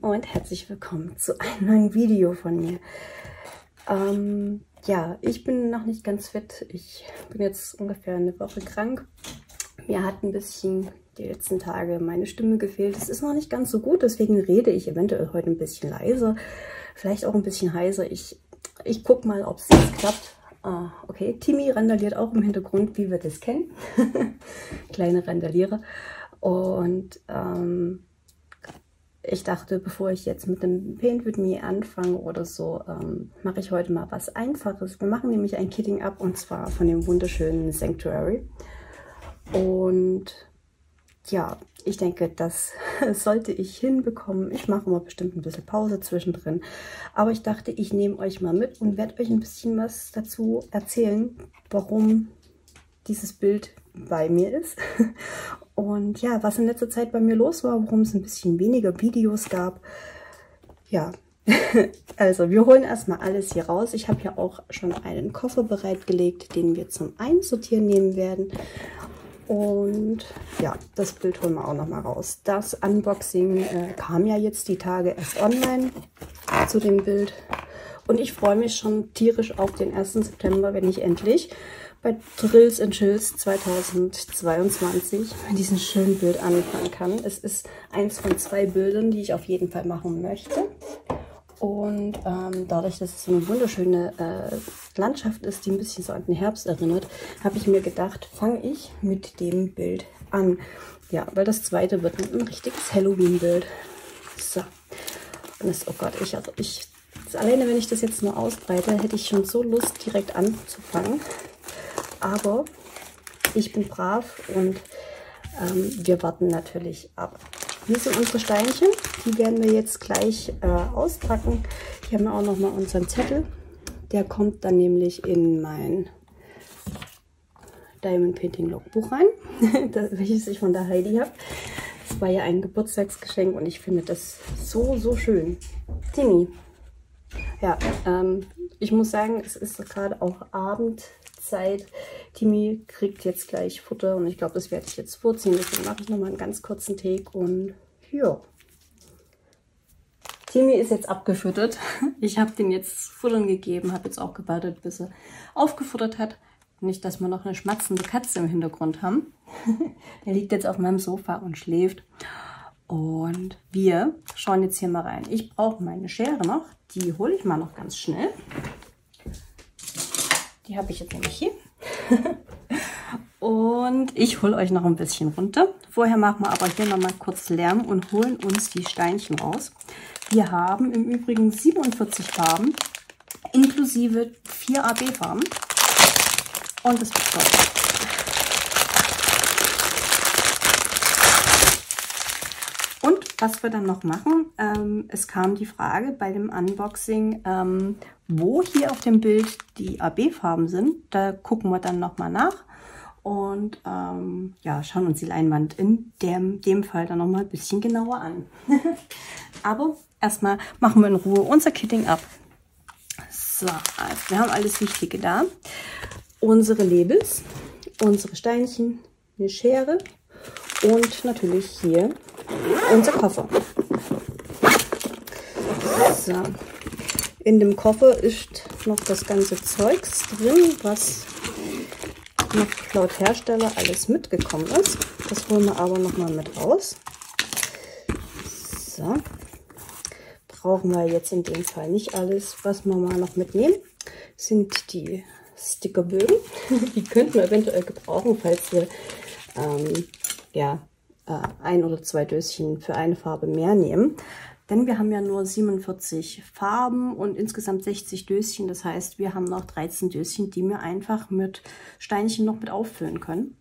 Und herzlich willkommen zu einem neuen Video von mir. Ähm, ja, ich bin noch nicht ganz fit. Ich bin jetzt ungefähr eine Woche krank. Mir hat ein bisschen die letzten Tage meine Stimme gefehlt. Es ist noch nicht ganz so gut, deswegen rede ich eventuell heute ein bisschen leiser. Vielleicht auch ein bisschen heiser. Ich, ich gucke mal, ob es klappt. Ah, okay, Timi randaliert auch im Hintergrund, wie wir das kennen. Kleine Randalierer. Und ähm, ich dachte, bevor ich jetzt mit dem Paint With Me anfange oder so, ähm, mache ich heute mal was Einfaches. Wir machen nämlich ein Kitting Up und zwar von dem wunderschönen Sanctuary. Und ja, ich denke, das sollte ich hinbekommen. Ich mache mal bestimmt ein bisschen Pause zwischendrin. Aber ich dachte, ich nehme euch mal mit und werde euch ein bisschen was dazu erzählen, warum dieses Bild bei mir ist. Und ja, was in letzter Zeit bei mir los war, warum es ein bisschen weniger Videos gab. Ja, also wir holen erstmal alles hier raus. Ich habe hier auch schon einen Koffer bereitgelegt, den wir zum Einsortieren nehmen werden. Und ja, das Bild holen wir auch noch mal raus. Das Unboxing äh, kam ja jetzt die Tage erst online zu dem Bild. Und ich freue mich schon tierisch auf den 1. September, wenn ich endlich bei Drills and Chills 2022 mit diesem schönen Bild anfangen kann. Es ist eins von zwei Bildern, die ich auf jeden Fall machen möchte. Und ähm, dadurch, dass es so eine wunderschöne äh, Landschaft ist, die ein bisschen so an den Herbst erinnert, habe ich mir gedacht, fange ich mit dem Bild an. Ja, weil das zweite wird ein richtiges Halloween-Bild. So. Und das, oh Gott, ich, also ich, alleine wenn ich das jetzt nur ausbreite, hätte ich schon so Lust, direkt anzufangen. Aber ich bin brav und ähm, wir warten natürlich ab. Hier sind unsere Steinchen. Die werden wir jetzt gleich äh, auspacken. Hier haben wir auch noch mal unseren Zettel. Der kommt dann nämlich in mein Diamond Painting Logbuch rein, das, welches ich von der Heidi habe. Das war ja ein Geburtstagsgeschenk und ich finde das so, so schön. Timmy. Ja, ähm, ich muss sagen, es ist gerade auch Abendzeit. Timmy kriegt jetzt gleich Futter und ich glaube, das werde ich jetzt vorziehen. Deswegen mache ich nochmal einen ganz kurzen Take und ja. Timmy ist jetzt abgefüttert. Ich habe den jetzt Futtern gegeben, habe jetzt auch gewartet, bis er aufgefuttert hat. Nicht, dass wir noch eine schmatzende Katze im Hintergrund haben. Der liegt jetzt auf meinem Sofa und schläft. Und wir schauen jetzt hier mal rein. Ich brauche meine Schere noch. Die hole ich mal noch ganz schnell. Die habe ich jetzt nämlich hier. und ich hole euch noch ein bisschen runter. Vorher machen wir aber hier noch mal kurz Lärm und holen uns die Steinchen raus. Wir haben im Übrigen 47 Farben, inklusive 4 AB-Farben. Und das wird toll. Und was wir dann noch machen, ähm, es kam die Frage bei dem Unboxing, ähm, wo hier auf dem Bild die AB-Farben sind. Da gucken wir dann nochmal nach und ähm, ja, schauen uns die Leinwand in dem, dem Fall dann nochmal ein bisschen genauer an. Aber erstmal machen wir in Ruhe unser Kitting ab. So, also wir haben alles Wichtige da. Unsere Labels, unsere Steinchen, eine Schere und natürlich hier unser Koffer. So. In dem Koffer ist noch das ganze Zeugs drin, was noch laut Hersteller alles mitgekommen ist. Das holen wir aber noch mal mit raus. So. Brauchen wir jetzt in dem Fall nicht alles. Was wir mal noch mitnehmen, sind die Stickerbögen. die könnten wir eventuell gebrauchen, falls wir ähm, ja, äh, ein oder zwei Döschen für eine Farbe mehr nehmen. Denn wir haben ja nur 47 Farben und insgesamt 60 Döschen. Das heißt, wir haben noch 13 Döschen, die wir einfach mit Steinchen noch mit auffüllen können.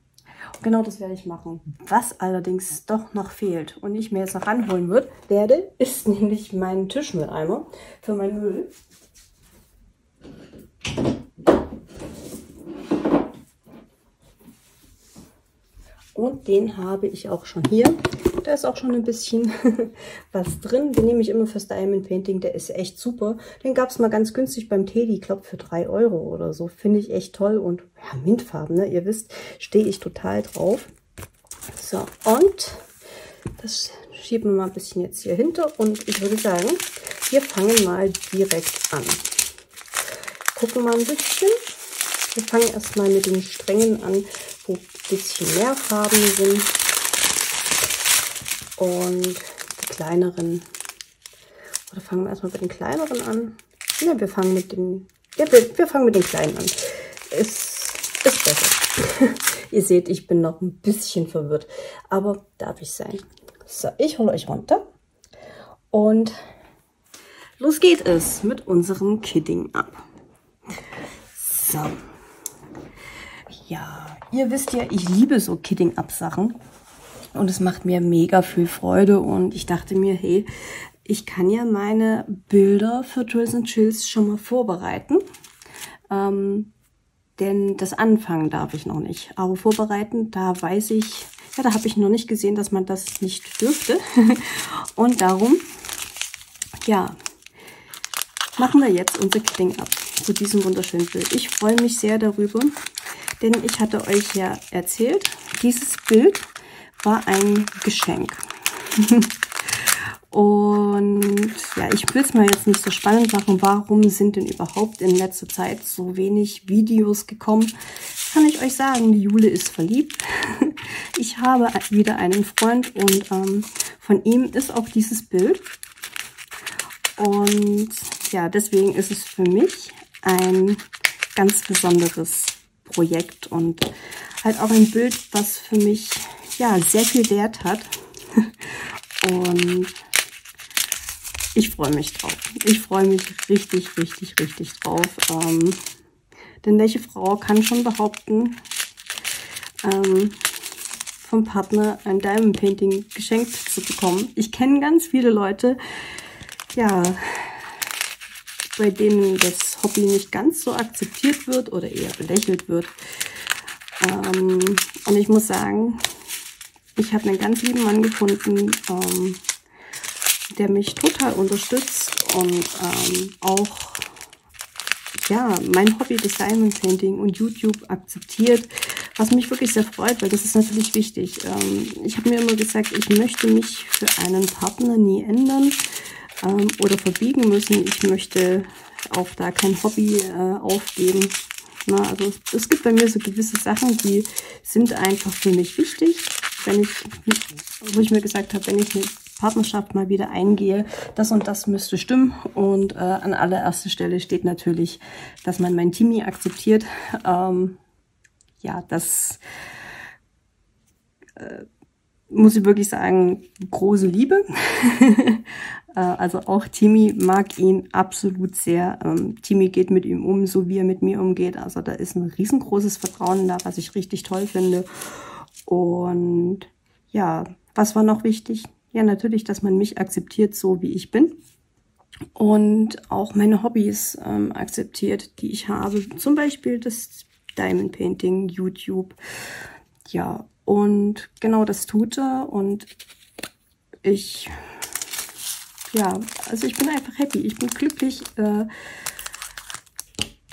Und genau das werde ich machen. Was allerdings doch noch fehlt und ich mir jetzt noch ranholen wird, werde, ist nämlich mein Tischmülleimer für mein Müll. Und den habe ich auch schon hier. Da ist auch schon ein bisschen was drin. Den nehme ich immer fürs Diamond Painting. Der ist echt super. Den gab es mal ganz günstig beim Teddy. Glaube für 3 Euro oder so. Finde ich echt toll. Und ja, Mintfarben, ne? Ihr wisst, stehe ich total drauf. So, und Das schieben wir mal ein bisschen jetzt hier hinter und ich würde sagen, wir fangen mal direkt an. Gucken mal ein bisschen. Wir fangen erstmal mit den Strängen an, bisschen mehr Farben sind. Und die kleineren. Oder fangen wir erstmal mit den kleineren an. Ne, wir fangen mit den. Ja, wir, wir fangen mit den kleinen an. Ist, ist besser. Ihr seht, ich bin noch ein bisschen verwirrt. Aber darf ich sein. So, ich hole euch runter. Und los geht es mit unserem Kidding ab. So. Ja, ihr wisst ja, ich liebe so Kidding-Up-Sachen. Und es macht mir mega viel Freude. Und ich dachte mir, hey, ich kann ja meine Bilder für Drills and Chills schon mal vorbereiten. Ähm, denn das Anfangen darf ich noch nicht. Aber vorbereiten, da weiß ich, ja, da habe ich noch nicht gesehen, dass man das nicht dürfte. Und darum, ja, machen wir jetzt unser Kling ab zu diesem wunderschönen Bild. Ich freue mich sehr darüber, denn ich hatte euch ja erzählt, dieses Bild war ein Geschenk. Und ja, ich will es mal jetzt nicht so spannend machen. Warum sind denn überhaupt in letzter Zeit so wenig Videos gekommen? Kann ich euch sagen, die Jule ist verliebt. Ich habe wieder einen Freund und ähm, von ihm ist auch dieses Bild. Und ja, deswegen ist es für mich ein ganz besonderes Projekt und halt auch ein Bild, was für mich ja sehr viel Wert hat. Und ich freue mich drauf. Ich freue mich richtig, richtig, richtig drauf. Ähm, denn welche Frau kann schon behaupten, ähm, vom Partner ein Diamond Painting geschenkt zu bekommen? Ich kenne ganz viele Leute, ja, bei denen das Hobby nicht ganz so akzeptiert wird oder eher belächelt wird. Ähm, und ich muss sagen, ich habe einen ganz lieben Mann gefunden, ähm, der mich total unterstützt und ähm, auch ja, mein Hobby des Diamond Painting und YouTube akzeptiert, was mich wirklich sehr freut, weil das ist natürlich wichtig. Ähm, ich habe mir immer gesagt, ich möchte mich für einen Partner nie ändern ähm, oder verbiegen müssen. Ich möchte auch da kein Hobby äh, aufgeben. Na, also es, es, gibt bei mir so gewisse Sachen, die sind einfach für mich wichtig. Wenn ich, wo ich mir gesagt habe, wenn ich eine Partnerschaft mal wieder eingehe, das und das müsste stimmen. Und äh, an allererster Stelle steht natürlich, dass man mein Timmy akzeptiert. Ähm, ja, das äh, muss ich wirklich sagen, große Liebe. Äh, also auch Timmy mag ihn absolut sehr. Ähm, Timmy geht mit ihm um, so wie er mit mir umgeht. Also da ist ein riesengroßes Vertrauen da, was ich richtig toll finde. Und ja, was war noch wichtig? Ja, natürlich, dass man mich akzeptiert, so wie ich bin. Und auch meine Hobbys ähm, akzeptiert, die ich habe. Zum Beispiel das Diamond Painting, YouTube. Ja, und genau das tut er. Und ich, ja, also ich bin einfach happy. Ich bin glücklich. Äh,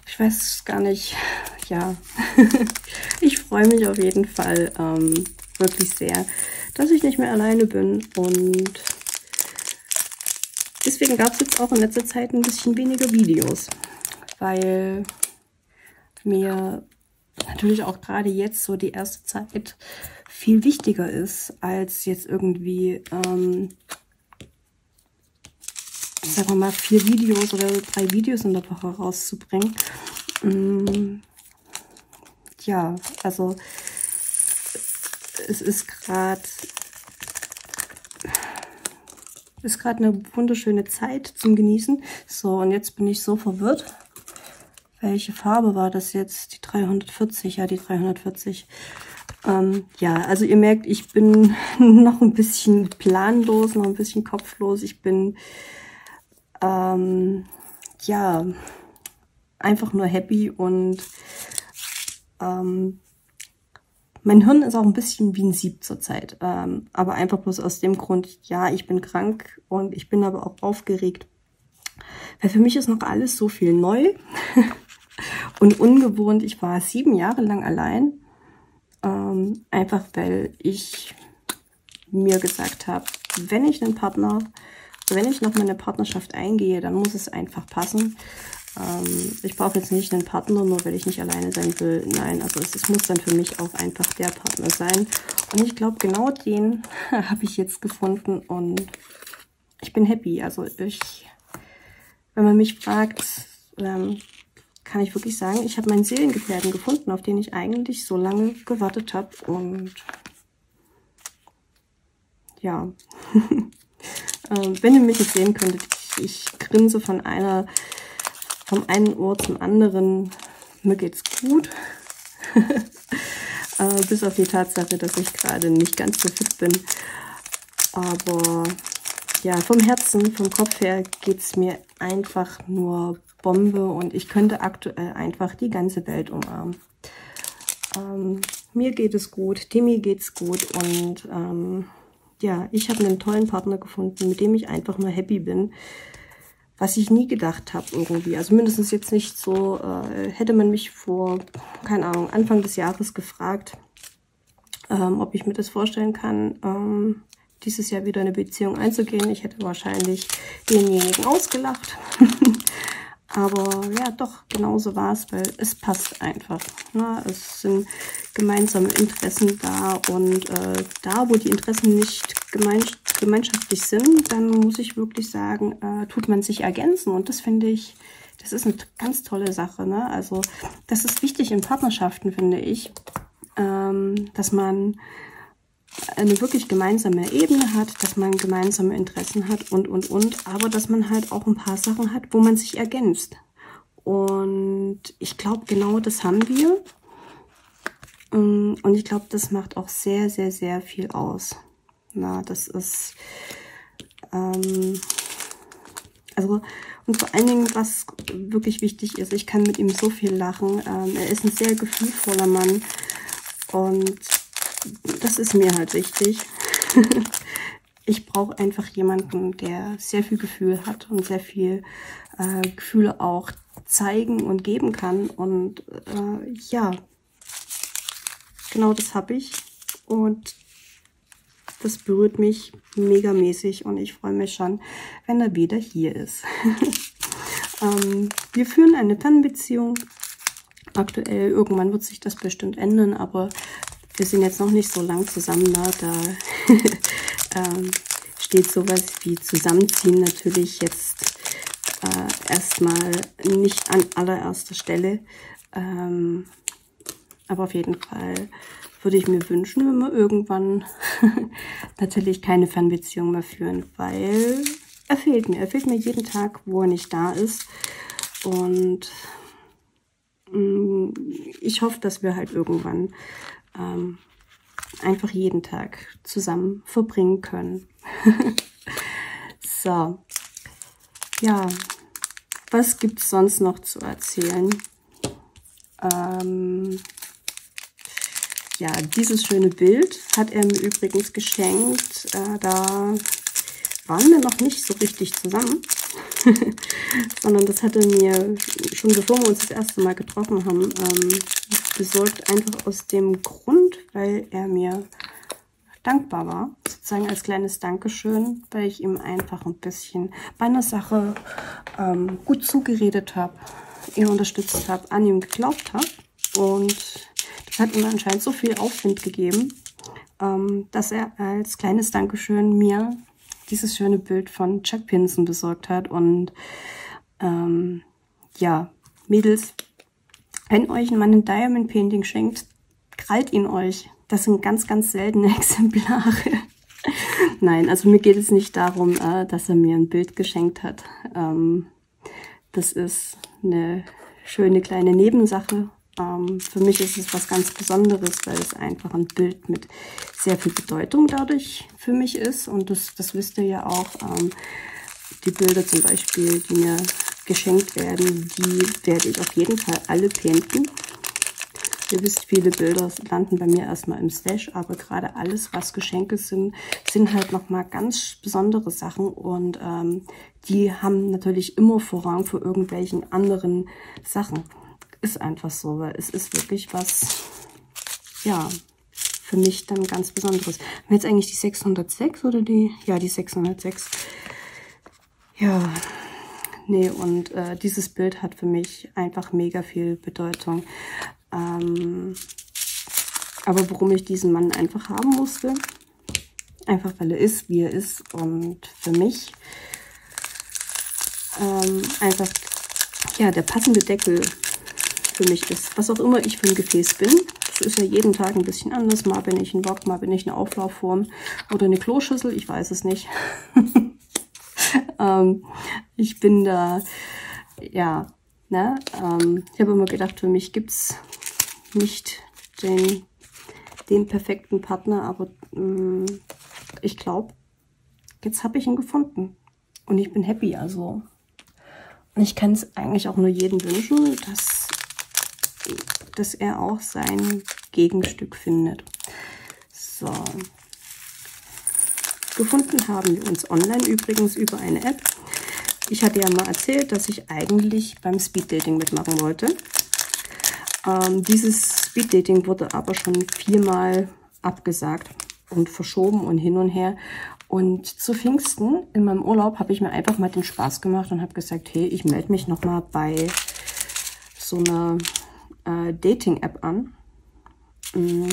ich weiß gar nicht. Ja, ich freue mich auf jeden Fall ähm, wirklich sehr dass ich nicht mehr alleine bin. Und deswegen gab es jetzt auch in letzter Zeit ein bisschen weniger Videos, weil mir natürlich auch gerade jetzt so die erste Zeit viel wichtiger ist, als jetzt irgendwie, ähm, sagen wir mal, vier Videos oder drei Videos in der Woche rauszubringen. Ähm, ja, also es ist gerade ist gerade eine wunderschöne Zeit zum Genießen. So, und jetzt bin ich so verwirrt. Welche Farbe war das jetzt? Die 340, ja, die 340. Ähm, ja, also ihr merkt, ich bin noch ein bisschen planlos, noch ein bisschen kopflos. Ich bin, ähm, ja, einfach nur happy und ähm, mein Hirn ist auch ein bisschen wie ein Sieb zurzeit. Ähm, aber einfach bloß aus dem Grund, ja, ich bin krank und ich bin aber auch aufgeregt. Weil für mich ist noch alles so viel neu und ungewohnt. Ich war sieben Jahre lang allein. Ähm, einfach weil ich mir gesagt habe, wenn ich einen Partner, wenn ich noch mal eine Partnerschaft eingehe, dann muss es einfach passen. Ähm, ich brauche jetzt nicht einen Partner, nur weil ich nicht alleine sein will. Nein, also es, es muss dann für mich auch einfach der Partner sein. Und ich glaube, genau den habe ich jetzt gefunden und ich bin happy. Also ich, wenn man mich fragt, ähm, kann ich wirklich sagen, ich habe meinen Seelengefährten gefunden, auf den ich eigentlich so lange gewartet habe. Und ja, äh, wenn ihr mich jetzt sehen könntet, ich, ich grinse von einer vom einen Ohr zum anderen. Mir geht's gut. äh, bis auf die Tatsache, dass ich gerade nicht ganz so fit bin. Aber ja, vom Herzen, vom Kopf her geht's mir einfach nur Bombe und ich könnte aktuell einfach die ganze Welt umarmen. Ähm, mir geht es gut, Timmy geht's gut und ähm, ja, ich habe einen tollen Partner gefunden, mit dem ich einfach nur happy bin was ich nie gedacht habe irgendwie. Also mindestens jetzt nicht so, äh, hätte man mich vor, keine Ahnung, Anfang des Jahres gefragt, ähm, ob ich mir das vorstellen kann, ähm, dieses Jahr wieder eine Beziehung einzugehen. Ich hätte wahrscheinlich denjenigen ausgelacht. Aber ja, doch, genauso war es, weil es passt einfach. Ne? Es sind gemeinsame Interessen da und äh, da, wo die Interessen nicht gemein gemeinschaftlich sind, dann muss ich wirklich sagen, äh, tut man sich ergänzen. Und das finde ich, das ist eine ganz tolle Sache. Ne? Also das ist wichtig in Partnerschaften, finde ich, ähm, dass man eine wirklich gemeinsame Ebene hat, dass man gemeinsame Interessen hat und, und, und, aber dass man halt auch ein paar Sachen hat, wo man sich ergänzt. Und ich glaube, genau das haben wir. Mm, und ich glaube, das macht auch sehr, sehr, sehr viel aus. Na, das ist, ähm, also, und vor allen Dingen, was wirklich wichtig ist, ich kann mit ihm so viel lachen. Ähm, er ist ein sehr gefühlvoller Mann und das ist mir halt wichtig. ich brauche einfach jemanden, der sehr viel Gefühl hat und sehr viel äh, Gefühle auch zeigen und geben kann. Und äh, ja, genau das habe ich. Und das berührt mich megamäßig und ich freue mich schon, wenn er wieder hier ist. ähm, wir führen eine Fernbeziehung. Aktuell, irgendwann wird sich das bestimmt ändern, aber wir sind jetzt noch nicht so lang zusammen da. Da ähm, steht sowas wie Zusammenziehen natürlich jetzt äh, erstmal nicht an allererster Stelle. Ähm, aber auf jeden Fall würde ich mir wünschen, wenn wir irgendwann natürlich keine Fernbeziehung mehr führen, weil er fehlt mir. Er fehlt mir jeden Tag, wo er nicht da ist. Und mm, ich hoffe, dass wir halt irgendwann ähm, einfach jeden Tag zusammen verbringen können. so, ja, was gibt es sonst noch zu erzählen? Ähm, ja, dieses schöne Bild hat er mir übrigens geschenkt. Äh, da waren wir noch nicht so richtig zusammen. sondern das hatte mir schon bevor wir uns das erste Mal getroffen haben, ähm, besorgt. Einfach aus dem Grund, weil er mir dankbar war. Sozusagen als kleines Dankeschön, weil ich ihm einfach ein bisschen bei einer Sache ähm, gut zugeredet habe, ihn unterstützt habe, an ihm geglaubt habe. Und das hat ihm anscheinend so viel Aufwind gegeben, ähm, dass er als kleines Dankeschön mir dieses schöne Bild von Chuck Pinson besorgt hat. Und ähm, ja, Mädels, wenn euch ein Mann ein Diamond Painting schenkt, krallt ihn euch. Das sind ganz, ganz seltene Exemplare. Nein, also mir geht es nicht darum, äh, dass er mir ein Bild geschenkt hat. Ähm, das ist eine schöne kleine Nebensache. Ähm, für mich ist es was ganz Besonderes, weil es einfach ein Bild mit sehr viel Bedeutung dadurch für mich ist. Und das, das wisst ihr ja auch. Ähm, die Bilder zum Beispiel, die mir geschenkt werden, die werde ich auf jeden Fall alle painten. Ihr wisst, viele Bilder landen bei mir erstmal im Stash, aber gerade alles, was Geschenke sind, sind halt nochmal ganz besondere Sachen und ähm, die haben natürlich immer Vorrang für irgendwelchen anderen Sachen. Ist einfach so, weil es ist wirklich was, ja, für mich dann ganz Besonderes. Haben jetzt eigentlich die 606 oder die? Ja, die 606. Ja, nee, und äh, dieses Bild hat für mich einfach mega viel Bedeutung. Ähm, aber warum ich diesen Mann einfach haben musste, einfach weil er ist, wie er ist und für mich ähm, einfach ja der passende Deckel für mich ist. Was auch immer ich für ein Gefäß bin, das ist ja jeden Tag ein bisschen anders. Mal bin ich ein Wok, mal bin ich eine Auflaufform oder eine Kloschüssel, ich weiß es nicht. ähm, ich bin da, ja, ne, ähm, ich habe immer gedacht, für mich gibt es nicht den, den perfekten Partner, aber ähm, ich glaube, jetzt habe ich ihn gefunden. Und ich bin happy, also. Und ich kann es eigentlich auch nur jedem wünschen, dass, dass er auch sein Gegenstück findet. So. Gefunden haben wir uns online übrigens über eine App. Ich hatte ja mal erzählt, dass ich eigentlich beim Speeddating mitmachen wollte. Ähm, dieses Speeddating wurde aber schon viermal abgesagt und verschoben und hin und her. Und zu Pfingsten in meinem Urlaub habe ich mir einfach mal den Spaß gemacht und habe gesagt, hey, ich melde mich nochmal bei so einer äh, Dating-App an. Mm.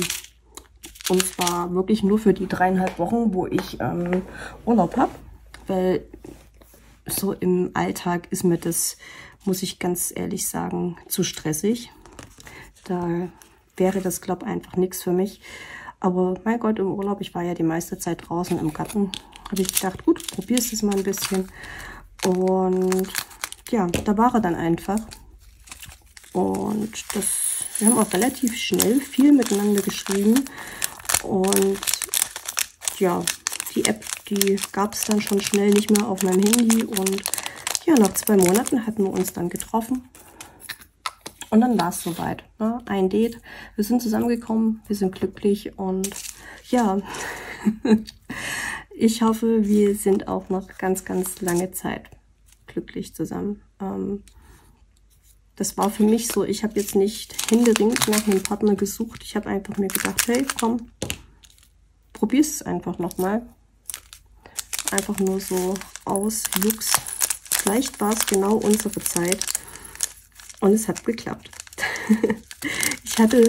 Und zwar wirklich nur für die dreieinhalb Wochen, wo ich ähm, Urlaub habe. Weil so im Alltag ist mir das, muss ich ganz ehrlich sagen, zu stressig. Da wäre das, glaube ich, einfach nichts für mich. Aber mein Gott, im Urlaub, ich war ja die meiste Zeit draußen im Garten, habe ich gedacht, gut, probierst es mal ein bisschen. Und ja, da war er dann einfach. Und das, wir haben auch relativ schnell viel miteinander geschrieben. Und ja, die App, die gab es dann schon schnell nicht mehr auf meinem Handy. Und ja, nach zwei Monaten hatten wir uns dann getroffen. Und dann war es soweit. Ne? Ein Date. Wir sind zusammengekommen, wir sind glücklich und ja, ich hoffe, wir sind auch noch ganz, ganz lange Zeit glücklich zusammen. Ähm, das war für mich so, ich habe jetzt nicht händeringend nach einem Partner gesucht. Ich habe einfach mir gedacht, hey, komm, probier es einfach nochmal. Einfach nur so aus Jux. Vielleicht war es genau unsere Zeit. Und es hat geklappt. ich hatte,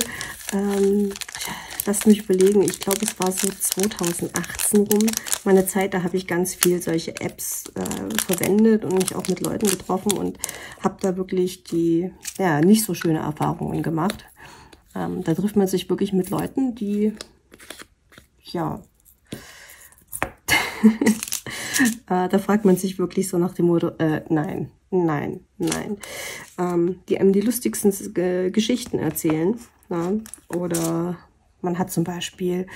ähm, lasst mich überlegen, ich glaube, es war so 2018 rum. Meine Zeit, da habe ich ganz viel solche Apps äh, verwendet und mich auch mit Leuten getroffen und habe da wirklich die, ja, nicht so schöne Erfahrungen gemacht. Ähm, da trifft man sich wirklich mit Leuten, die, ja, äh, da fragt man sich wirklich so nach dem Motto, äh, nein, Nein, nein. Ähm, die einem die lustigsten G Geschichten erzählen. Na? Oder man hat zum Beispiel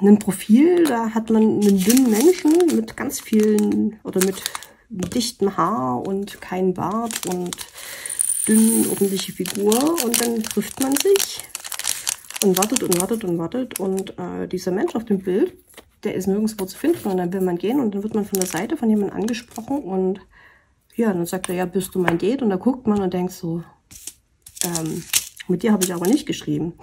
ein Profil, da hat man einen dünnen Menschen mit ganz vielen oder mit dichtem Haar und kein Bart und dünn ordentliche Figur und dann trifft man sich und wartet und wartet und wartet und äh, dieser Mensch auf dem Bild, der ist nirgendwo zu finden und dann will man gehen und dann wird man von der Seite von jemandem angesprochen und ja, dann sagt er, ja, bist du mein Date? Und da guckt man und denkt so, ähm, mit dir habe ich aber nicht geschrieben.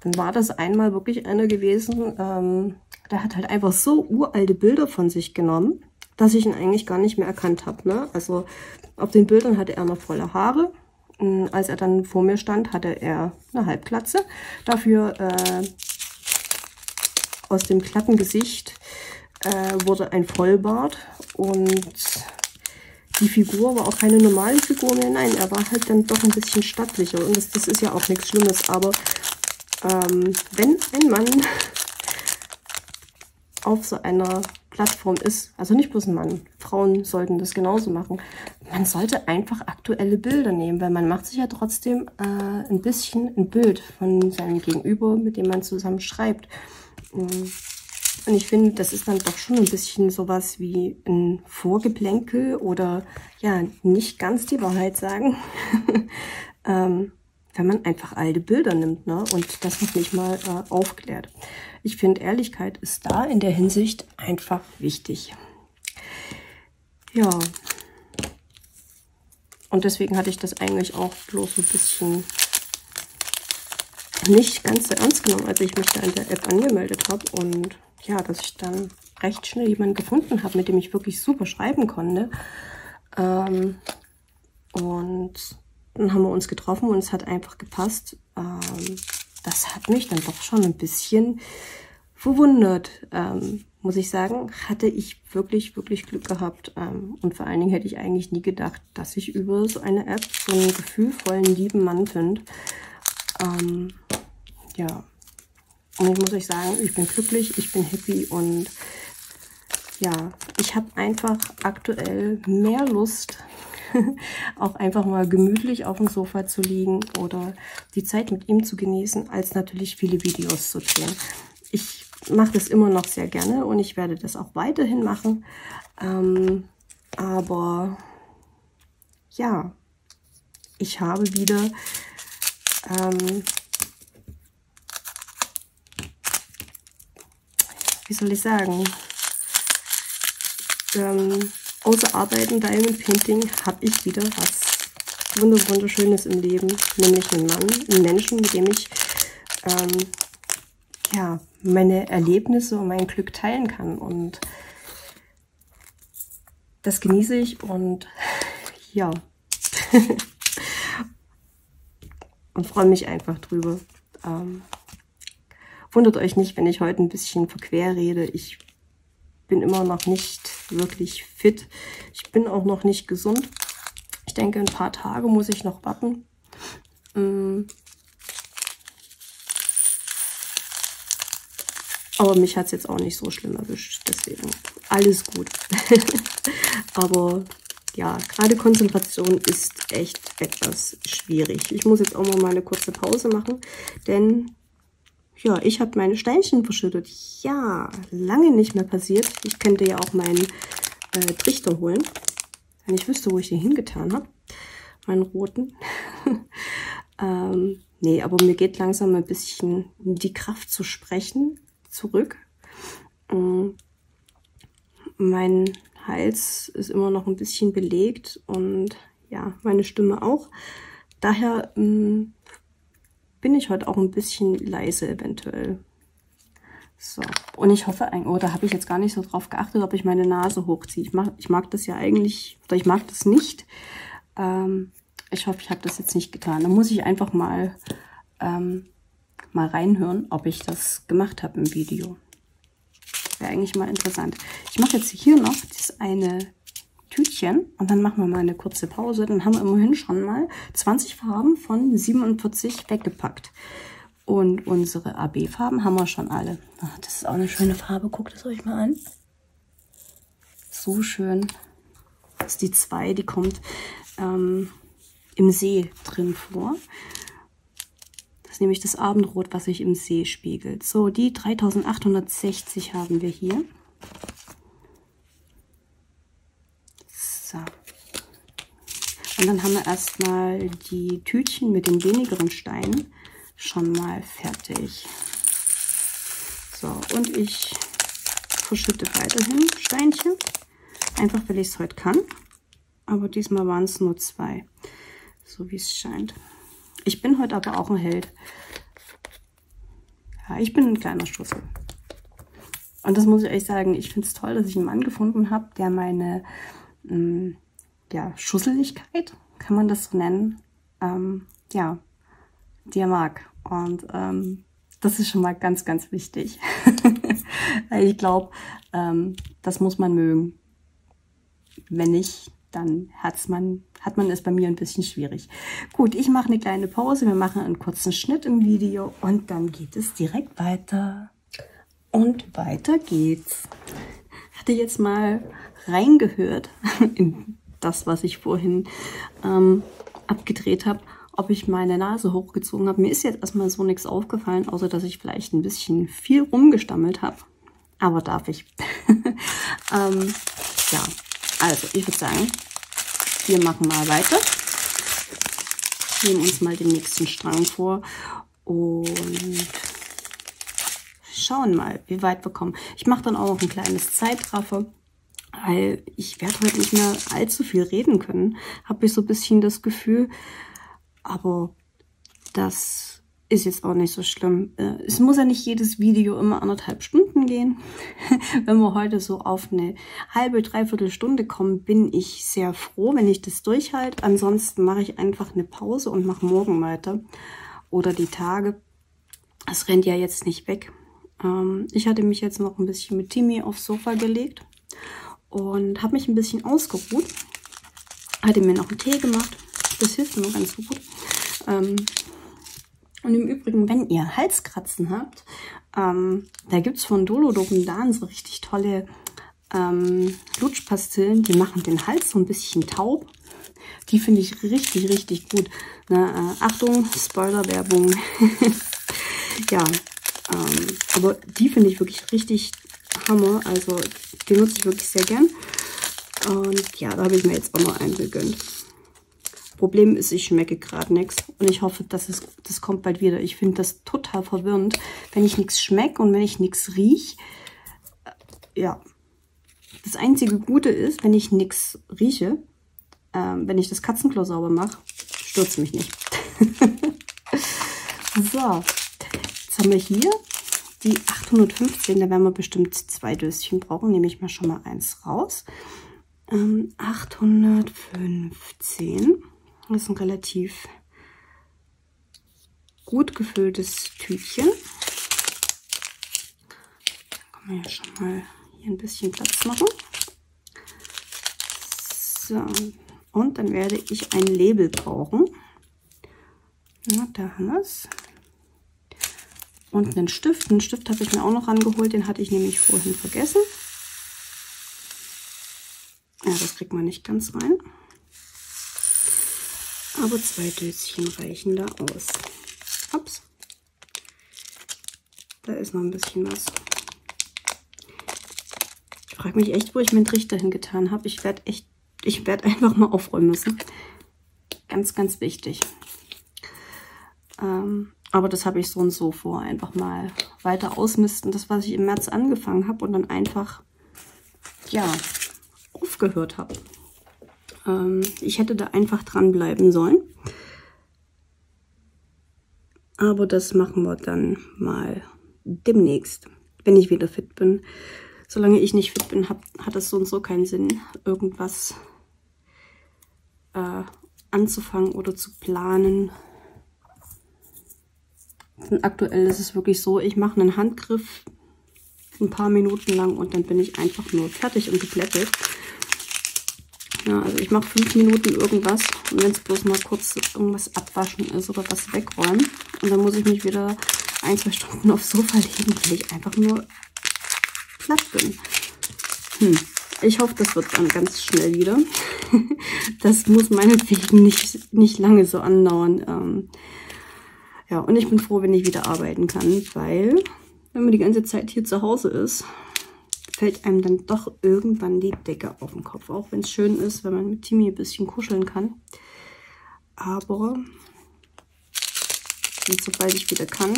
Dann war das einmal wirklich einer gewesen, ähm, der hat halt einfach so uralte Bilder von sich genommen, dass ich ihn eigentlich gar nicht mehr erkannt habe. Ne? Also auf den Bildern hatte er noch volle Haare. Als er dann vor mir stand, hatte er eine Halbplatze. Dafür äh, aus dem glatten Gesicht äh, wurde ein Vollbart und die Figur war auch keine normale Figur mehr. Nein, er war halt dann doch ein bisschen stattlicher. Und das, das ist ja auch nichts Schlimmes. Aber ähm, wenn ein Mann auf so einer Plattform ist, also nicht bloß ein Mann, Frauen sollten das genauso machen. Man sollte einfach aktuelle Bilder nehmen, weil man macht sich ja trotzdem äh, ein bisschen ein Bild von seinem Gegenüber, mit dem man zusammen schreibt. Mhm. Und ich finde, das ist dann doch schon ein bisschen sowas wie ein Vorgeplänkel oder ja, nicht ganz die Wahrheit sagen. ähm, wenn man einfach alte Bilder nimmt ne? und das noch nicht mal äh, aufklärt. Ich finde, Ehrlichkeit ist da in der Hinsicht einfach wichtig. Ja. Und deswegen hatte ich das eigentlich auch bloß ein bisschen nicht ganz so ernst genommen, als ich mich da in der App angemeldet habe. Und ja, dass ich dann recht schnell jemanden gefunden habe, mit dem ich wirklich super schreiben konnte. Ähm, und dann haben wir uns getroffen und es hat einfach gepasst. Ähm, das hat mich dann doch schon ein bisschen verwundert, ähm, muss ich sagen. Hatte ich wirklich, wirklich Glück gehabt. Ähm, und vor allen Dingen hätte ich eigentlich nie gedacht, dass ich über so eine App so einen gefühlvollen, lieben Mann finde. Ähm, ja. Und ich muss euch sagen, ich bin glücklich, ich bin happy und ja, ich habe einfach aktuell mehr Lust, auch einfach mal gemütlich auf dem Sofa zu liegen oder die Zeit mit ihm zu genießen, als natürlich viele Videos zu drehen. Ich mache das immer noch sehr gerne und ich werde das auch weiterhin machen. Ähm, aber ja, ich habe wieder ähm, wie soll ich sagen, ähm, außer Arbeiten, Diamond Painting, habe ich wieder was wunderschönes im Leben, nämlich einen Mann, einen Menschen, mit dem ich ähm, ja, meine Erlebnisse und mein Glück teilen kann. Und das genieße ich und ja. und freue mich einfach drüber. Ähm, wundert euch nicht, wenn ich heute ein bisschen verquer rede. Ich bin immer noch nicht wirklich fit. Ich bin auch noch nicht gesund. Ich denke, ein paar Tage muss ich noch warten. Ähm, aber mich hat es jetzt auch nicht so schlimm erwischt. Deswegen alles gut. aber ja, gerade Konzentration ist echt etwas schwierig. Ich muss jetzt auch mal eine kurze Pause machen, denn ja, ich habe meine Steinchen verschüttet. Ja, lange nicht mehr passiert. Ich könnte ja auch meinen äh, Trichter holen, wenn ich wüsste, wo ich den hingetan habe. Meinen roten. ähm, nee, aber mir geht langsam ein bisschen die Kraft zu sprechen zurück. Ähm, mein Hals ist immer noch ein bisschen belegt und ja, meine Stimme auch. Daher ähm, bin ich heute auch ein bisschen leise eventuell. So, und ich hoffe, oder habe ich jetzt gar nicht so drauf geachtet, ob ich meine Nase hochziehe. Ich mag, ich mag das ja eigentlich, oder ich mag das nicht. Ähm, ich hoffe, ich habe das jetzt nicht getan. Da muss ich einfach mal, ähm, mal reinhören, ob ich das gemacht habe im Video. Wäre eigentlich mal interessant. Ich mache jetzt hier noch das eine Tütchen und dann machen wir mal eine kurze Pause. Dann haben wir immerhin schon mal 20 Farben von 47 weggepackt. Und unsere AB-Farben haben wir schon alle. Ach, das ist auch eine schöne Farbe. Guckt es euch mal an. So schön. Das ist die 2, die kommt ähm, im See drin vor. Das ist nämlich das Abendrot, was sich im See spiegelt. So, die 3860 haben wir hier. So. Und dann haben wir erstmal die Tütchen mit den wenigeren Steinen schon mal fertig. So, und ich verschütte weiterhin Steinchen. Einfach, weil ich es heute kann. Aber diesmal waren es nur zwei. So wie es scheint. Ich bin heute aber auch ein Held. Ja, ich bin ein kleiner Schussel. Und das muss ich euch sagen, ich finde es toll, dass ich einen Mann gefunden habe, der meine ähm, ja, Schusseligkeit, kann man das so nennen, ähm, ja, die er mag. Und ähm, das ist schon mal ganz, ganz wichtig. Ich glaube, ähm, das muss man mögen. Wenn nicht, dann hat's man, hat man es bei mir ein bisschen schwierig. Gut, ich mache eine kleine Pause. Wir machen einen kurzen Schnitt im Video und dann geht es direkt weiter. Und weiter geht's. Hatte jetzt mal reingehört in das, was ich vorhin ähm, abgedreht habe, ob ich meine Nase hochgezogen habe. Mir ist jetzt erstmal so nichts aufgefallen, außer dass ich vielleicht ein bisschen viel rumgestammelt habe. Aber darf ich. ähm, ja, also ich würde sagen, wir machen mal weiter. Nehmen uns mal den nächsten Strang vor und schauen mal, wie weit wir kommen. Ich mache dann auch noch ein kleines Zeitraffer weil ich werde heute nicht mehr allzu viel reden können, habe ich so ein bisschen das Gefühl. Aber das ist jetzt auch nicht so schlimm. Äh, es muss ja nicht jedes Video immer anderthalb Stunden gehen. wenn wir heute so auf eine halbe, dreiviertel Stunde kommen, bin ich sehr froh, wenn ich das durchhalte. Ansonsten mache ich einfach eine Pause und mache morgen weiter. Oder die Tage. Es rennt ja jetzt nicht weg. Ähm, ich hatte mich jetzt noch ein bisschen mit Timmy aufs Sofa gelegt und habe mich ein bisschen ausgeruht. Hatte mir noch einen Tee gemacht. Das hilft mir ganz gut. Ähm, und im Übrigen, wenn ihr Halskratzen habt, ähm, da gibt es von Dolo Dogundan so richtig tolle ähm, Lutschpastillen. Die machen den Hals so ein bisschen taub. Die finde ich richtig, richtig gut. Na, äh, Achtung, Spoiler-Werbung. ja, ähm, aber die finde ich wirklich richtig Hammer. Also die nutze ich wirklich sehr gern. Und ja, da habe ich mir jetzt auch noch einen gegönnt. Problem ist, ich schmecke gerade nichts. Und ich hoffe, dass es, das kommt bald wieder. Ich finde das total verwirrend, wenn ich nichts schmecke und wenn ich nichts rieche. Äh, ja, das einzige Gute ist, wenn ich nichts rieche, äh, wenn ich das Katzenklo sauber mache, stürzt mich nicht. so, jetzt haben wir hier die 815. Da werden wir bestimmt zwei Döschen brauchen. Nehme ich mal schon mal eins raus. Ähm, 815. Das ist ein relativ gut gefülltes Tütchen. Da kann man ja schon mal hier ein bisschen Platz machen. So, und dann werde ich ein Label brauchen. Na, da haben wir es. Und einen Stift. Einen Stift habe ich mir auch noch rangeholt. Den hatte ich nämlich vorhin vergessen. Ja, das kriegt man nicht ganz rein aber zwei Döschen reichen da aus. Ups. Da ist noch ein bisschen was. Ich frage mich echt, wo ich meinen Trichter hingetan habe. Ich werde echt, ich werde einfach mal aufräumen müssen. Ganz, ganz wichtig. Ähm, aber das habe ich so und so vor. Einfach mal weiter ausmisten. Das, was ich im März angefangen habe und dann einfach, ja, aufgehört habe. Ähm, ich hätte da einfach dranbleiben sollen. Aber das machen wir dann mal demnächst, wenn ich wieder fit bin. Solange ich nicht fit bin, hat, hat es so und so keinen Sinn, irgendwas äh, anzufangen oder zu planen. Und aktuell ist es wirklich so, ich mache einen Handgriff ein paar Minuten lang und dann bin ich einfach nur fertig und geplättet. Ja, also ich mache fünf Minuten irgendwas und wenn es bloß mal kurz irgendwas abwaschen ist oder was wegräumen. Und dann muss ich mich wieder ein, zwei Stunden aufs Sofa legen, weil ich einfach nur platt bin. Hm. Ich hoffe, das wird dann ganz schnell wieder. das muss meinetwegen nicht, nicht lange so andauern. Ähm, ja, und ich bin froh, wenn ich wieder arbeiten kann, weil wenn man die ganze Zeit hier zu Hause ist, fällt einem dann doch irgendwann die Decke auf den Kopf. Auch wenn es schön ist, wenn man mit Timmy ein bisschen kuscheln kann. Aber sobald ich wieder kann,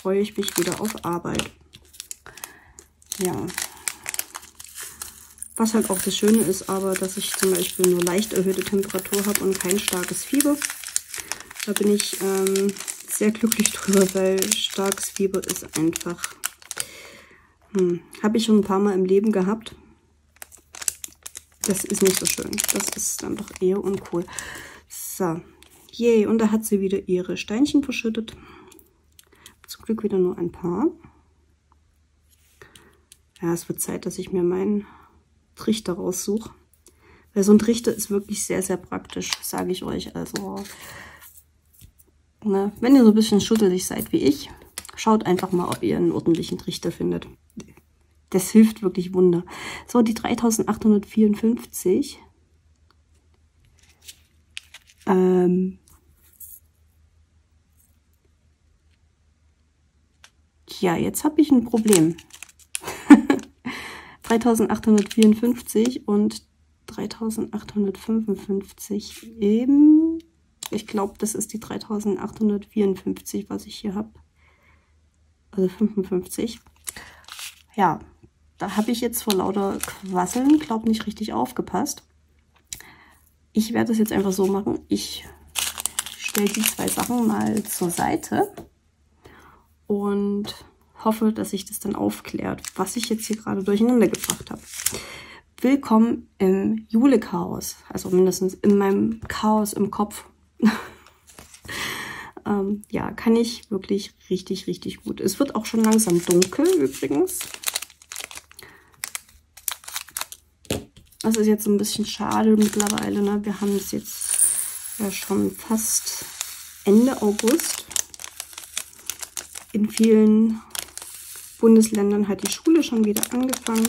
freue ich mich wieder auf Arbeit. Ja. Was halt auch das Schöne ist, aber dass ich zum Beispiel nur leicht erhöhte Temperatur habe und kein starkes Fieber. Da bin ich ähm, sehr glücklich drüber, weil starkes Fieber ist einfach hm. Habe ich schon ein paar Mal im Leben gehabt. Das ist nicht so schön. Das ist dann doch eher uncool. So. Yay. Und da hat sie wieder ihre Steinchen verschüttet. Zum Glück wieder nur ein paar. Ja, es wird Zeit, dass ich mir meinen Trichter raussuche. Weil so ein Trichter ist wirklich sehr, sehr praktisch, sage ich euch. Also, ne, wenn ihr so ein bisschen schuttelig seid wie ich, schaut einfach mal, ob ihr einen ordentlichen Trichter findet das hilft wirklich Wunder. So, die 3854. Ähm. Ja, jetzt habe ich ein Problem. 3854 und 3855 eben. Ich glaube, das ist die 3854, was ich hier habe. Also 55. Ja, da habe ich jetzt vor lauter Quasseln, glaube nicht richtig aufgepasst. Ich werde es jetzt einfach so machen. Ich stelle die zwei Sachen mal zur Seite und hoffe, dass sich das dann aufklärt, was ich jetzt hier gerade durcheinander gebracht habe. Willkommen im Jule-Chaos, also mindestens in meinem Chaos im Kopf. ähm, ja, kann ich wirklich richtig, richtig gut. Es wird auch schon langsam dunkel übrigens. Das ist jetzt ein bisschen schade mittlerweile. Ne? Wir haben es jetzt ja schon fast Ende August. In vielen Bundesländern hat die Schule schon wieder angefangen.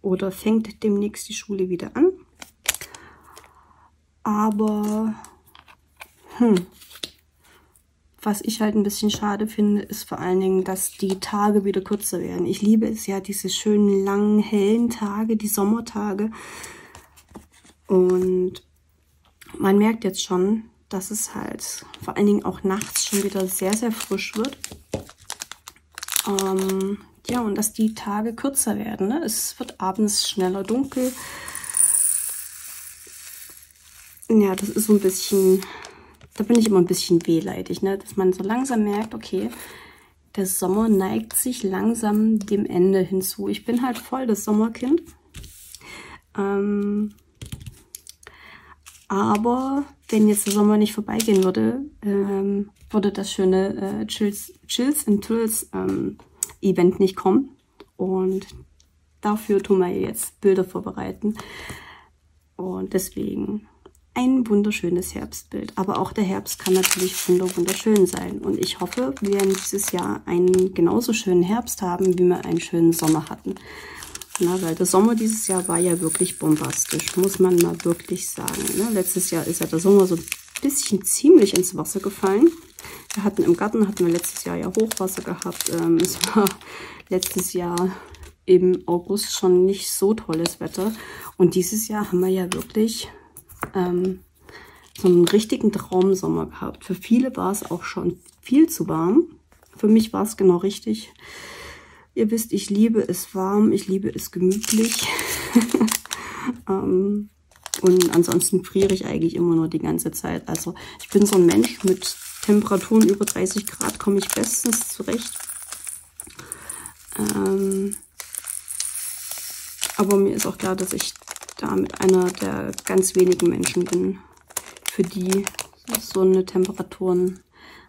Oder fängt demnächst die Schule wieder an. Aber, hm, was ich halt ein bisschen schade finde, ist vor allen Dingen, dass die Tage wieder kürzer werden. Ich liebe es ja, diese schönen, langen, hellen Tage, die Sommertage. Und man merkt jetzt schon, dass es halt vor allen Dingen auch nachts schon wieder sehr, sehr frisch wird. Ähm, ja, und dass die Tage kürzer werden. Ne? Es wird abends schneller dunkel. Ja, das ist so ein bisschen, da bin ich immer ein bisschen wehleidig, ne? dass man so langsam merkt, okay, der Sommer neigt sich langsam dem Ende hinzu. Ich bin halt voll das Sommerkind. Ähm, aber wenn jetzt der Sommer nicht vorbeigehen würde, ähm, würde das schöne äh, Chills, Chills and Tools ähm, Event nicht kommen. Und dafür tun wir jetzt Bilder vorbereiten. Und deswegen ein wunderschönes Herbstbild. Aber auch der Herbst kann natürlich wunderschön sein. Und ich hoffe, wir werden dieses Jahr einen genauso schönen Herbst haben, wie wir einen schönen Sommer hatten. Na, weil der Sommer dieses Jahr war ja wirklich bombastisch, muss man mal wirklich sagen. Ne? Letztes Jahr ist ja der Sommer so ein bisschen ziemlich ins Wasser gefallen. Wir hatten im Garten, hatten wir letztes Jahr ja Hochwasser gehabt. Ähm, es war letztes Jahr im August schon nicht so tolles Wetter. Und dieses Jahr haben wir ja wirklich ähm, so einen richtigen Traumsommer gehabt. Für viele war es auch schon viel zu warm. Für mich war es genau richtig. Ihr wisst, ich liebe es warm, ich liebe es gemütlich. ähm, und ansonsten friere ich eigentlich immer nur die ganze Zeit. Also ich bin so ein Mensch, mit Temperaturen über 30 Grad komme ich bestens zurecht. Ähm, aber mir ist auch klar, dass ich damit einer der ganz wenigen Menschen bin, für die so eine Temperaturen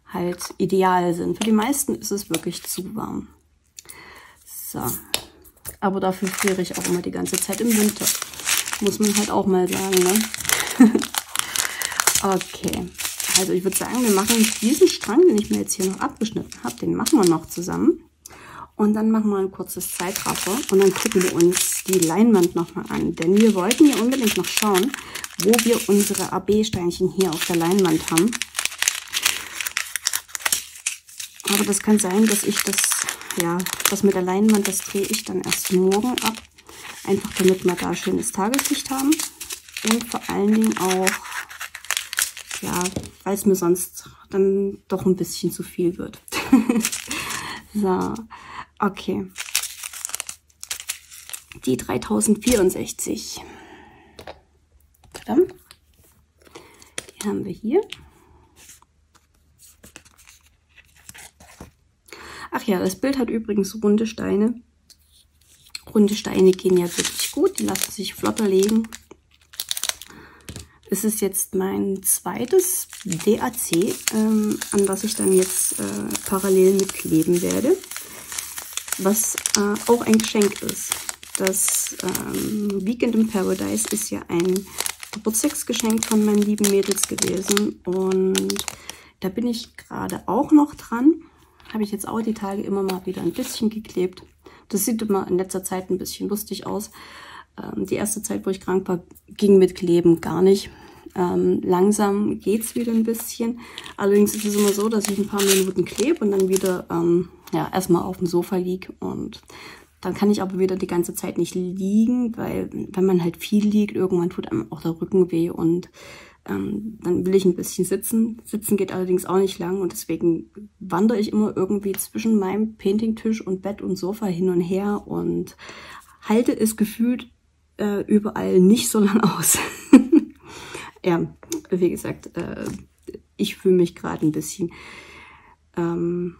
halt ideal sind. Für die meisten ist es wirklich zu warm. So. Aber dafür friere ich auch immer die ganze Zeit im Winter. Muss man halt auch mal sagen, ne? okay. Also ich würde sagen, wir machen diesen Strang, den ich mir jetzt hier noch abgeschnitten habe, den machen wir noch zusammen. Und dann machen wir ein kurzes Zeitraffer und dann gucken wir uns die Leinwand nochmal an. Denn wir wollten ja unbedingt noch schauen, wo wir unsere AB-Steinchen hier auf der Leinwand haben. Aber das kann sein, dass ich das, ja, das mit der Leinwand, das drehe ich dann erst morgen ab. Einfach damit wir da schönes Tageslicht haben. Und vor allen Dingen auch, ja, weil es mir sonst dann doch ein bisschen zu viel wird. so, okay. Die 3064. Verdammt. Die haben wir hier. Ach ja, das Bild hat übrigens runde Steine. Runde Steine gehen ja wirklich gut, die lassen sich flotter legen. Es ist jetzt mein zweites DAC, ähm, an was ich dann jetzt äh, parallel mitkleben werde, was äh, auch ein Geschenk ist. Das ähm, Weekend in Paradise ist ja ein Geburtstagsgeschenk von meinen lieben Mädels gewesen und da bin ich gerade auch noch dran. Habe ich jetzt auch die Tage immer mal wieder ein bisschen geklebt. Das sieht immer in letzter Zeit ein bisschen lustig aus. Ähm, die erste Zeit, wo ich krank war, ging mit Kleben gar nicht. Ähm, langsam es wieder ein bisschen. Allerdings ist es immer so, dass ich ein paar Minuten klebe und dann wieder ähm, ja, erstmal auf dem Sofa liege. Und dann kann ich aber wieder die ganze Zeit nicht liegen, weil wenn man halt viel liegt, irgendwann tut einem auch der Rücken weh und ähm, dann will ich ein bisschen sitzen. Sitzen geht allerdings auch nicht lang und deswegen wandere ich immer irgendwie zwischen meinem Paintingtisch und Bett und Sofa hin und her und halte es gefühlt äh, überall nicht so lang aus. ja, wie gesagt, äh, ich fühle mich gerade ein bisschen ähm,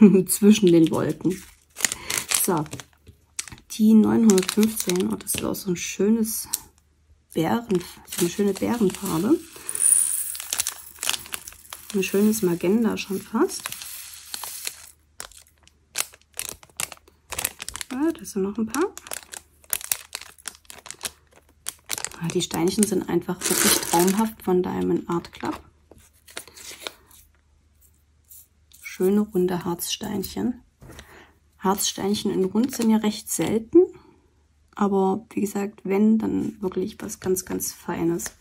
zwischen den Wolken. So, die 915, oh, das ist auch so ein schönes Bären, so eine schöne Bärenfarbe. Ein schönes Magenta schon fast. Ja, da sind noch ein paar. Ah, die Steinchen sind einfach wirklich traumhaft von Diamond Art Club. Schöne runde Harzsteinchen. Harzsteinchen in rund sind ja recht selten. Aber wie gesagt, wenn, dann wirklich was ganz, ganz Feines.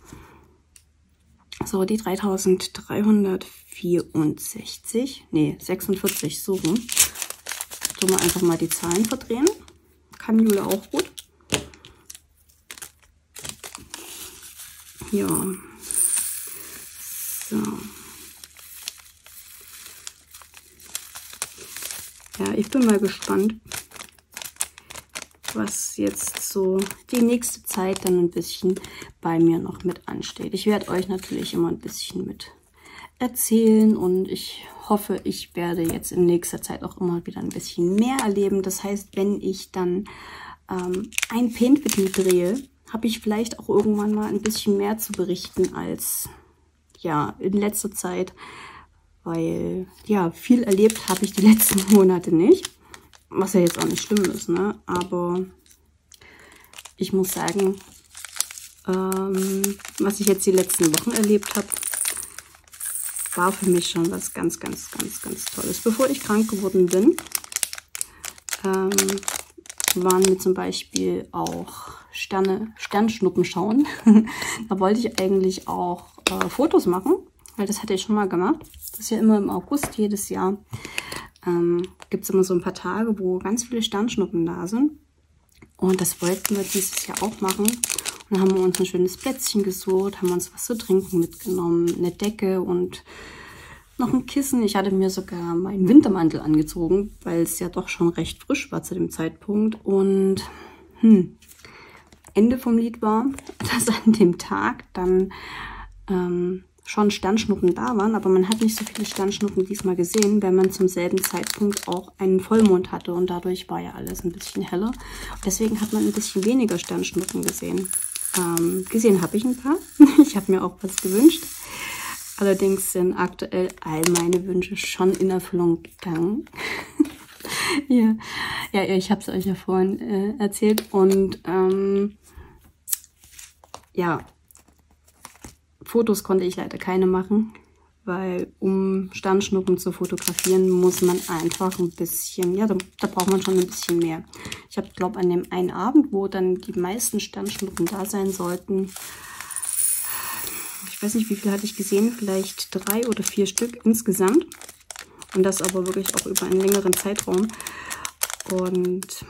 So, die 3364, nee, 46, so rum. So mal einfach mal die Zahlen verdrehen. Kann Jule auch gut. Ja. Ich bin mal gespannt, was jetzt so die nächste Zeit dann ein bisschen bei mir noch mit ansteht. Ich werde euch natürlich immer ein bisschen mit erzählen und ich hoffe, ich werde jetzt in nächster Zeit auch immer wieder ein bisschen mehr erleben. Das heißt, wenn ich dann ähm, ein Paint-Video drehe, habe ich vielleicht auch irgendwann mal ein bisschen mehr zu berichten als ja in letzter Zeit weil ja, viel erlebt habe ich die letzten Monate nicht, was ja jetzt auch nicht schlimm ist, ne? aber ich muss sagen, ähm, was ich jetzt die letzten Wochen erlebt habe, war für mich schon was ganz, ganz, ganz, ganz Tolles. Bevor ich krank geworden bin, ähm, waren mir zum Beispiel auch Sterne, Sternschnuppen schauen. da wollte ich eigentlich auch äh, Fotos machen weil das hatte ich schon mal gemacht. Das ist ja immer im August jedes Jahr. Ähm, Gibt es immer so ein paar Tage, wo ganz viele Sternschnuppen da sind. Und das wollten wir dieses Jahr auch machen. Und dann haben wir uns ein schönes Plätzchen gesucht, haben uns was zu trinken mitgenommen, eine Decke und noch ein Kissen. Ich hatte mir sogar meinen Wintermantel angezogen, weil es ja doch schon recht frisch war zu dem Zeitpunkt. Und hm, Ende vom Lied war, dass an dem Tag dann ähm, schon Sternschnuppen da waren, aber man hat nicht so viele Sternschnuppen diesmal gesehen, weil man zum selben Zeitpunkt auch einen Vollmond hatte und dadurch war ja alles ein bisschen heller. Deswegen hat man ein bisschen weniger Sternschnuppen gesehen. Ähm, gesehen habe ich ein paar. ich habe mir auch was gewünscht. Allerdings sind aktuell all meine Wünsche schon in Erfüllung gegangen. ja. ja, ich habe es euch ja vorhin äh, erzählt und ähm, ja, Fotos konnte ich leider keine machen, weil um Sternschnuppen zu fotografieren, muss man einfach ein bisschen, ja, da, da braucht man schon ein bisschen mehr. Ich habe, glaube an dem einen Abend, wo dann die meisten Sternschnuppen da sein sollten, ich weiß nicht, wie viel hatte ich gesehen, vielleicht drei oder vier Stück insgesamt. Und das aber wirklich auch über einen längeren Zeitraum. Und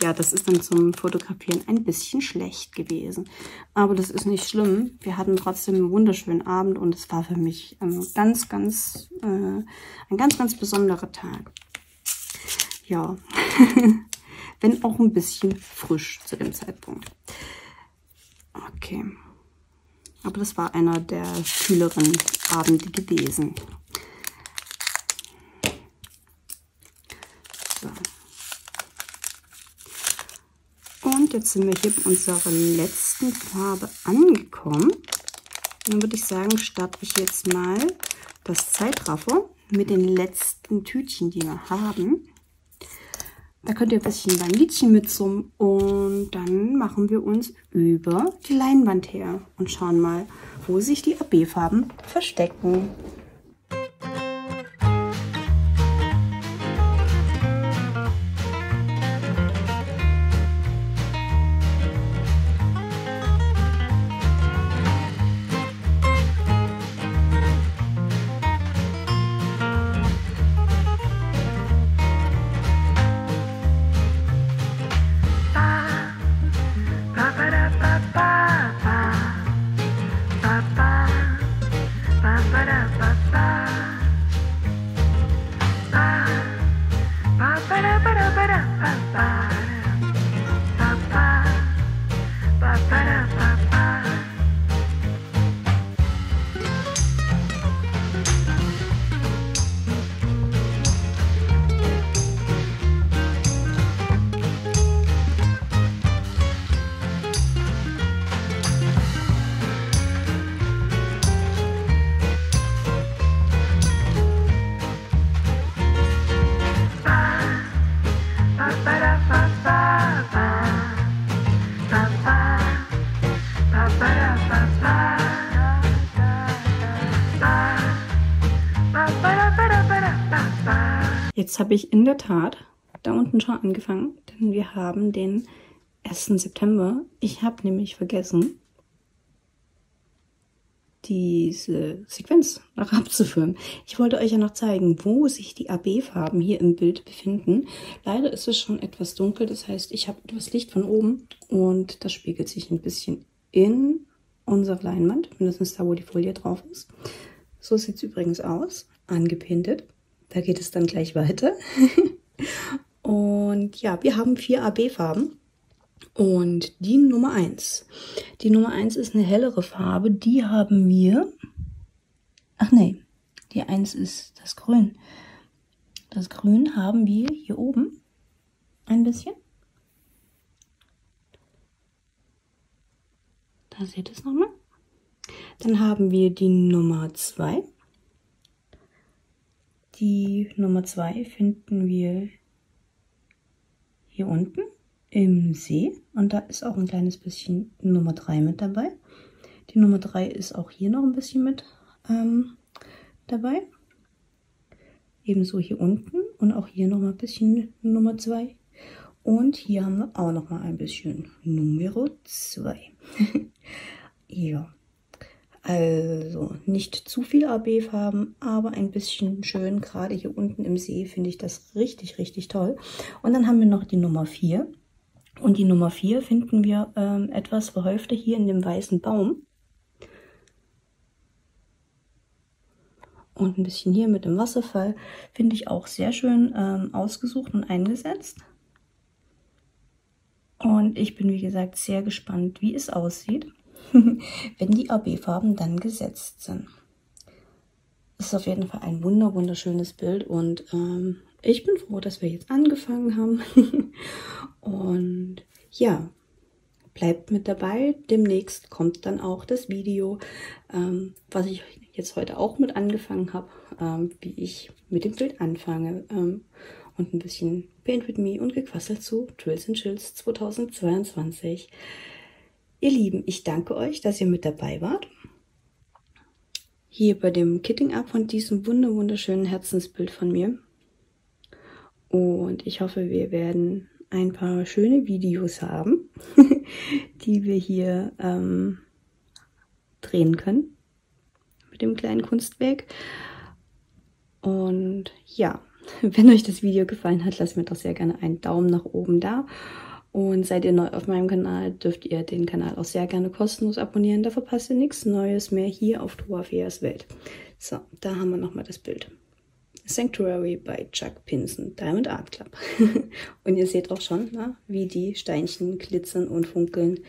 ja, das ist dann zum Fotografieren ein bisschen schlecht gewesen. Aber das ist nicht schlimm. Wir hatten trotzdem einen wunderschönen Abend und es war für mich ein ganz, ganz, äh, ein ganz, ganz besonderer Tag. Ja, wenn auch ein bisschen frisch zu dem Zeitpunkt. Okay. Aber das war einer der kühleren Abende gewesen. Und jetzt sind wir hier bei unserer letzten Farbe angekommen. Dann würde ich sagen, starte ich jetzt mal das Zeitraffer mit den letzten Tütchen, die wir haben. Da könnt ihr ein bisschen beim Liedchen mitsummen und dann machen wir uns über die Leinwand her und schauen mal, wo sich die AB-Farben verstecken. Habe ich in der Tat da unten schon angefangen, denn wir haben den 1. September. Ich habe nämlich vergessen, diese Sequenz noch abzuführen. Ich wollte euch ja noch zeigen, wo sich die AB-Farben hier im Bild befinden. Leider ist es schon etwas dunkel, das heißt, ich habe etwas Licht von oben und das spiegelt sich ein bisschen in unserer Leinwand, mindestens da, wo die Folie drauf ist. So sieht es übrigens aus, angepintet. Da geht es dann gleich weiter. und ja, wir haben vier AB-Farben. Und die Nummer 1. Die Nummer 1 ist eine hellere Farbe. Die haben wir. Ach nee, die 1 ist das Grün. Das Grün haben wir hier oben ein bisschen. Da seht ihr es nochmal. Dann haben wir die Nummer 2. Die Nummer 2 finden wir hier unten im See. Und da ist auch ein kleines bisschen Nummer 3 mit dabei. Die Nummer 3 ist auch hier noch ein bisschen mit ähm, dabei. Ebenso hier unten und auch hier noch mal ein bisschen Nummer 2. Und hier haben wir auch noch mal ein bisschen Nummer 2. ja, also nicht zu viel AB-Farben, aber ein bisschen schön. Gerade hier unten im See finde ich das richtig, richtig toll. Und dann haben wir noch die Nummer 4. Und die Nummer 4 finden wir ähm, etwas verhäufter hier in dem weißen Baum. Und ein bisschen hier mit dem Wasserfall finde ich auch sehr schön ähm, ausgesucht und eingesetzt. Und ich bin, wie gesagt, sehr gespannt, wie es aussieht, wenn die AB-Farben dann gesetzt sind. Es ist auf jeden Fall ein wunder wunderschönes Bild und ähm, ich bin froh, dass wir jetzt angefangen haben. Und ja, bleibt mit dabei. Demnächst kommt dann auch das Video, ähm, was ich jetzt heute auch mit angefangen habe, ähm, wie ich mit dem Bild anfange. Ähm, und ein bisschen Paint with Me und Gequassel zu Drills and Chills 2022. Ihr Lieben, ich danke euch, dass ihr mit dabei wart. Hier bei dem Kitting Up von diesem wunderschönen Herzensbild von mir. Und ich hoffe, wir werden ein paar schöne Videos haben, die wir hier ähm, drehen können mit dem kleinen Kunstwerk. Und ja, wenn euch das Video gefallen hat, lasst mir doch sehr gerne einen Daumen nach oben da. Und seid ihr neu auf meinem Kanal, dürft ihr den Kanal auch sehr gerne kostenlos abonnieren. Da verpasst ihr nichts Neues mehr hier auf Troafias Welt. So, da haben wir nochmal das Bild. Sanctuary bei Chuck Pinson, Diamond Art Club. und ihr seht auch schon, na, ne, wie die Steinchen glitzern und funkeln.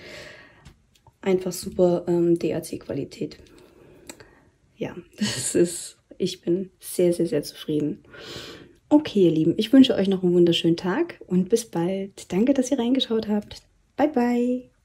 Einfach super ähm, DAC-Qualität. Ja, das ist, ich bin sehr, sehr, sehr zufrieden. Okay, ihr Lieben, ich wünsche euch noch einen wunderschönen Tag und bis bald. Danke, dass ihr reingeschaut habt. Bye, bye.